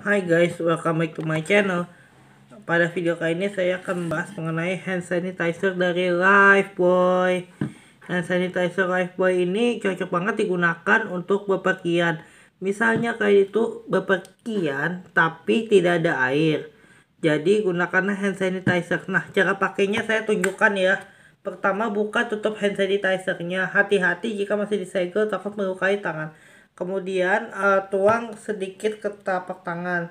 Hai guys, welcome back to my channel. Pada video kali ini saya akan membahas mengenai hand sanitizer dari Lifebuoy. Hand sanitizer Lifebuoy ini cocok banget digunakan untuk bepergian. Misalnya kayak itu bepergian tapi tidak ada air. Jadi gunakan hand sanitizer. Nah, cara pakainya saya tunjukkan ya. Pertama buka tutup hand sanitizernya. Hati-hati jika masih disegel takut melukai tangan kemudian uh, tuang sedikit ke telapak tangan.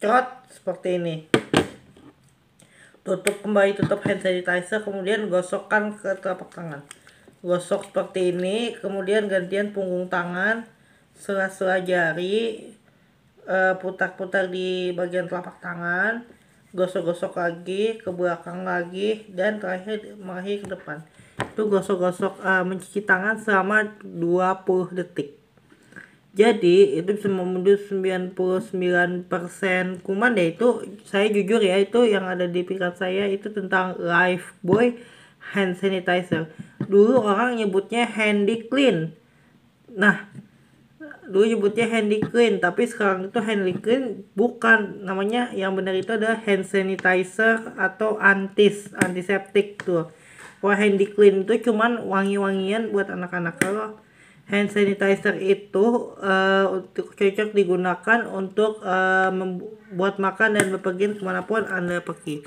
Cerot seperti ini. Tutup kembali tutup hand sanitizer kemudian gosokkan ke telapak tangan. Gosok seperti ini kemudian gantian punggung tangan sela-sela jari uh, putar-putar di bagian telapak tangan gosok-gosok lagi ke belakang lagi dan terakhir mengakhiri ke depan. Itu gosok-gosok uh, mencuci tangan selama 20 detik jadi itu bisa membendung 99% kuman ya itu saya jujur ya itu yang ada di pikiran saya itu tentang Life Boy hand sanitizer. Dulu orang nyebutnya handy clean. Nah, dulu nyebutnya handy clean tapi sekarang itu handy clean bukan namanya yang benar itu adalah hand sanitizer atau antis antiseptik tuh. Kalau handy clean itu cuman wangi-wangian buat anak-anak kalau hand sanitizer itu uh, untuk cocok digunakan untuk uh, membuat makan dan bepergian ke mana pun anda pergi.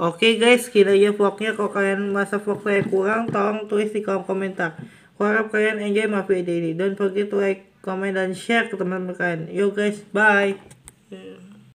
Oke okay guys kira ya vlognya. Kalau kalian masa vlog saya kurang tolong tulis di kolom komentar. Harap kalian enjoy my video ini. Don't forget to like comment dan share ke teman-teman kalian. Yo guys bye